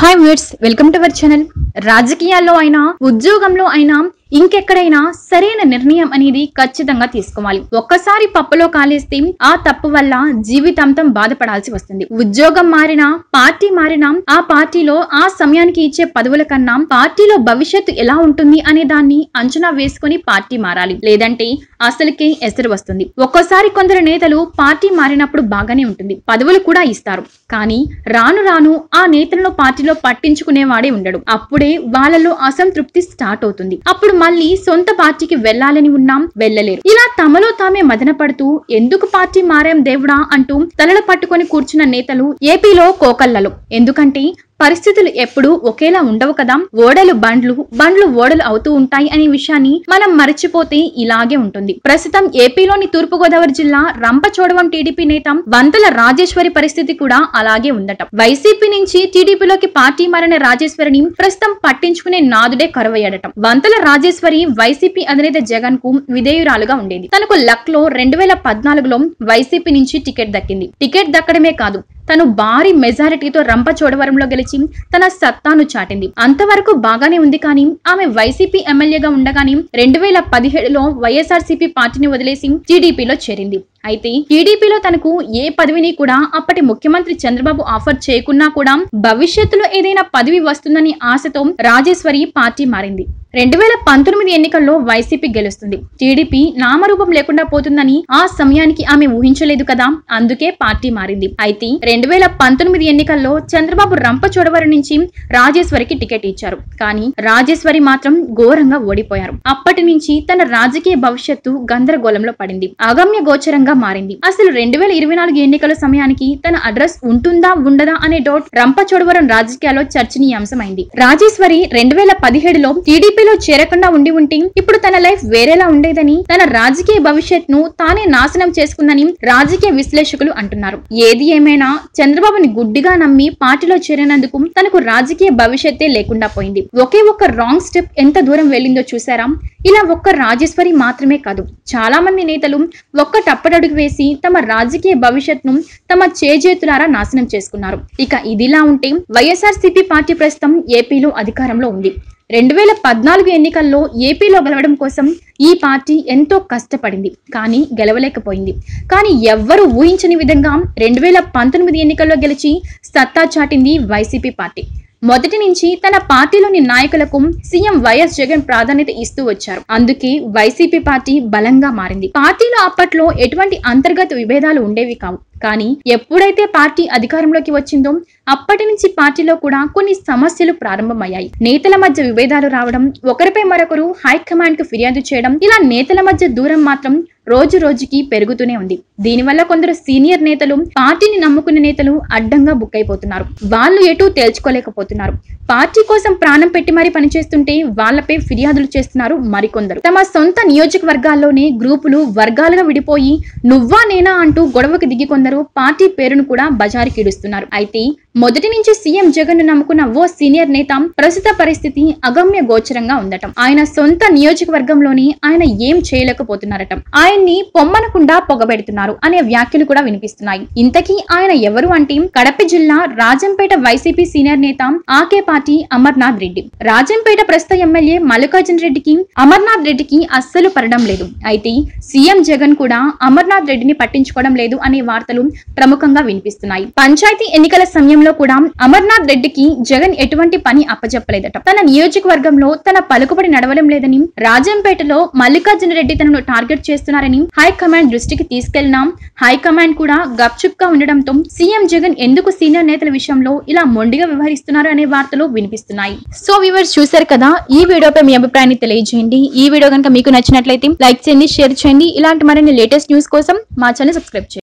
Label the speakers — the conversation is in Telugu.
Speaker 1: Hi viewers welcome to our channel రాజకీయాల్లో అయినా ఉద్యోగంలో అయినా ఇంకెక్కడైనా సరైన నిర్ణయం అనేది ఖచ్చితంగా తీసుకోవాలి. ఒక్కసారి పప్పులో కాలేస్తే ఆ తప్పు వల్ల జీవితాంతం బాధపడాల్సి వస్తుంది. ఉద్యోగం మారినా పార్టీ మారినా ఆ పార్టీలో ఆ సమయానికి ఇచ్చే పదవుల కన్నా పార్టీలో భవిష్యత్తు ఎలా ఉంటుంది అనే దాన్ని అంచనా వేసుకొని పార్టీ మారాలి. లేదంటే అసలుకే ఎసరు వస్తుంది. ఒక్కోసారి కొందరు నేతలు పార్టీ మారినప్పుడు బాగానే ఉంటుంది. పదవులు కూడా ఇస్తారు. కానీ రాను రాను ఆ నేతలను పార్టీలో పట్టించుకునేవాడే ఉండడు. అప్పుడే వాళ్ళలో అసంతృప్తి స్టార్ట్ అవుతుంది. అప్పుడు మళ్ళీ సొంత పార్టీకి వెళ్ళాలని ఉన్నాం వెళ్ళలేరు ఇలా తమలో తామే మదన పడుతూ ఎందుకు పార్టీ మారాం దేవుడా అంటూ తలలు పట్టుకొని కూర్చున్న నేతలు ఏపీలో కోకళ్ళలో ఎందుకంటే పరిస్థితులు ఎప్పుడూ ఒకేలా ఉండవు కదా? ఓడలు బండ్లు బండ్లు ఓడలు అవుతూ ఉంటాయి అనే విషయాన్ని మనం మర్చిపోతే ఇలాగే ఉంటుంది. ప్రస్తుతం ఏపీలోని తూర్పుగోదావరి జిల్లా రంపచోడవరం టీడీపీ నేత వంతల రాజేశ్వరి పరిస్థితి కూడా అలాగే ఉందట. వైసీపీ నుంచి టీడీపీలోకి పార్టీ మారిన రాజేశ్వరిని ప్రస్తుతం పట్టించుకునే నాదుడే కరువయ్యాడట. వంతల రాజేశ్వరి వైసీపీ అధినేత జగన్కు విధేయురాలుగా ఉండేది. తనకు లక్లో రెండు వేల పద్నాలుగులో వైసీపీ నుంచి టికెట్ దక్కింది. టికెట్ దక్కడమే కాదు తను భారీ మెజారిటీతో రంపచోడవరంలో గెలిచి తన సత్తాను చాటింది. అంతవరకు బాగానే ఉంది కానీ ఆమె వైసీపీ ఎమ్మెల్యేగా ఉండగానే రెండు వేల పదిహేడులో వైఎస్ఆర్సీపీ పార్టీని వదిలేసి టీడీపీలో చేరింది. అయితే టీడీపీలో తనకు ఏ పదవిని కూడా అప్పటి ముఖ్యమంత్రి చంద్రబాబు ఆఫర్ చేయకున్నా కూడా భవిష్యత్తులో ఏదైనా పదవి వస్తుందని ఆశతో రాజేశ్వరి పార్టీ మారింది. రెండు వేల పంతొమ్మిది ఎన్నికల్లో వైసీపీ గెలుస్తుంది. టీడీపీ నామరూపం లేకుండా పోతుందని ఆ సమయానికి ఆమె ఊహించలేదు కదా అందుకే పార్టీ మారింది. అయితే రెండు వేల పంతొమ్మిది ఎన్నికల్లో చంద్రబాబు రంపచోడవరం నుంచి రాజేశ్వరికి టికెట్ ఇచ్చారు. కానీ రాజేశ్వరి మాత్రం ఘోరంగా ఓడిపోయారు. అప్పటి నుంచి తన రాజకీయ భవిష్యత్తు గందరగోళంలో పడింది. అగమ్య గోచరంగా మారింది. అసలు రెండు వేల ఇరవై నాలుగు ఎన్నికల సమయానికి తన అడ్రస్ ఉంటుందా ఉండదా అనే డౌట్ రంపచోడవరం రాజకీయాల్లో చర్చనీయాంశమైంది. రాజేశ్వరి రెండు వేల పదిహేడులో టీడీపీలో చేరకుండా ఉండి ఉంటే ఇప్పుడు తన లైఫ్ వేరేలా ఉండేదని తన రాజకీయ భవిష్యత్ను తానే నాశనం చేసుకుందని రాజకీయ విశ్లేషకులు అంటున్నారు. ఏది ఏమైనా చంద్రబాబుని గుడ్డిగా నమ్మి పార్టీలో చేరినందుకు తనకు రాజకీయ భవిష్యత్తే లేకుండా పోయింది. ఒకే ఒక్క రాంగ్ స్టెప్ ఎంత దూరం వెళ్ళిందో చూసారా? ఇలా ఒక్క రాజేశ్వరి మాత్రమే కాదు చాలా మంది నేతలు ఒక్కటప్పటి టప్పటడుగు వేసి తమ రాజకీయ భవిష్యత్ను తమ చేజేతులారా నాశనం చేసుకున్నారు. ఇక ఇదిలా ఉంటే వైఎస్ఆర్ పార్టీ ప్రస్తుతం ఏపీలో అధికారంలో ఉంది. రెండు వేల పద్నాలుగు ఎన్నికల్లో ఏపీలో గెలవడం కోసం ఈ పార్టీ ఎంతో కష్టపడింది. కానీ గెలవలేకపోయింది. కానీ ఎవ్వరూ ఊహించని విధంగా రెండు వేల పంతొమ్మిది ఎన్నికల్లో గెలిచి సత్తా చాటింది వైసీపీ పార్టీ. మొదటి నుంచి తన పార్టీలోని నాయకులకు సీఎం వైఎస్ జగన్ ప్రాధాన్యత ఇస్తూ వచ్చారు. అందుకే వైసీపీ పార్టీ బలంగా మారింది. పార్టీలో అప్పట్లో ఎటువంటి అంతర్గత విభేదాలు ఉండేవి కావు. కానీ ఎప్పుడైతే పార్టీ అధికారంలోకి వచ్చిందో అప్పటి నుంచి పార్టీలో కూడా కొన్ని సమస్యలు ప్రారంభమయ్యాయి. నేతల మధ్య విభేదాలు రావడం ఒకరిపై మరొకరు హైకమాండ్కు ఫిర్యాదు చేయడం ఇలా నేతల మధ్య దూరం మాత్రం రోజు రోజుకి పెరుగుతూనే ఉంది. దీనివల్ల కొందరు సీనియర్ నేతలు పార్టీని నమ్ముకున్న నేతలు అడ్డంగా బుక్ అయిపోతున్నారు. వాళ్ళు ఎటూ తేల్చుకోలేకపోతున్నారు. పార్టీ కోసం ప్రాణం పెట్టి మరీ పనిచేస్తుంటే వాళ్ళపై ఫిర్యాదులు చేస్తున్నారు మరికొందరు. తమ సొంత నియోజకవర్గాల్లోనే గ్రూపులు వర్గాలుగా విడిపోయి నువ్వా నేనా అంటూ గొడవకు దిగి కొందరు పార్టీ పేరును కూడా బజారు ఇడుస్తున్నారు అయితే మొదటి నుంచి సీఎం జగన్ నమ్ముకున్న ఓ సీనియర్ నేత ప్రస్తుత పరిస్థితి అగమ్య గోచరంగా ఉండటం ఆయన సొంత నియోజకవర్గంలోని ఆయన ఏం చేయలేకపోతున్నారట. ఆయన్ని పొమ్మనకుండా పొగబెడుతున్నారు అనే వ్యాఖ్యలు కూడా వినిపిస్తున్నాయి. ఇంతకీ ఆయన ఎవరు అంటే కడప జిల్లా రాజంపేట వైసీపీ సీనియర్ నేత ఆకే పార్టీ అమర్నాథ్ రెడ్డి. రాజంపేట ప్రస్తుత ఎమ్మెల్యే మల్లికార్జున రెడ్డికి అమర్నాథ్ రెడ్డికి అస్సలు పడడం లేదు. అయితే సీఎం జగన్ కూడా అమర్నాథ్ రెడ్డిని పట్టించుకోవడం లేదు అనే వార్తలు ప్రముఖంగా వినిపిస్తున్నాయి. పంచాయతీ ఎన్నికల సమయం విషయంలో కూడా అమర్నాథ్ రెడ్డికి జగన్ ఎటువంటి పని అప్పచెప్పలేదట తన నియోజకవర్గంలో తన పలుకుబడి నడవడం లేదని రాజంపేటలో మల్లికార్జున రెడ్డి తనను టార్గెట్ చేస్తున్నారని హైకమాండ్ దృష్టికి తీసుకెళ్ళినా హైకమాండ్ కూడా గప్చుప్గా ఉండడంతో సీఎం జగన్ ఎందుకు సీనియర్ నేతల విషయంలో ఇలా మొండిగా వ్యవహరిస్తున్నారు అనే వార్తలు వినిపిస్తున్నాయి. సో వ్యూవర్స్ చూశారు కదా ఈ వీడియోపై మీ అభిప్రాయాన్ని తెలియజేయండి. ఈ వీడియో కనుక మీకు నచ్చినట్లయితే లైక్ చేయండి షేర్ చేయండి. ఇలాంటి మరిన్ని లేటెస్ట్ న్యూస్ కోసం మా ఛానల్ సబ్స్క్రైబ్ చేయండి.